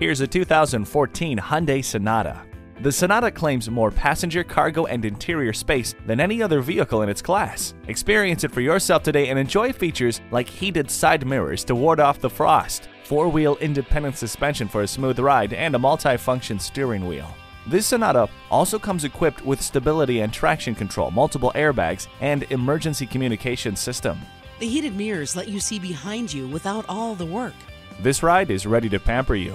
Here's a 2014 Hyundai Sonata. The Sonata claims more passenger, cargo, and interior space than any other vehicle in its class. Experience it for yourself today and enjoy features like heated side mirrors to ward off the frost, four-wheel independent suspension for a smooth ride, and a multi-function steering wheel. This Sonata also comes equipped with stability and traction control, multiple airbags, and emergency communication system. The heated mirrors let you see behind you without all the work. This ride is ready to pamper you.